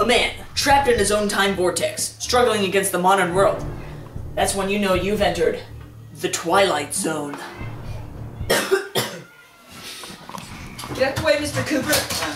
A man trapped in his own time vortex, struggling against the modern world. That's when you know you've entered the Twilight Zone. Get out the way, Mr. Cooper.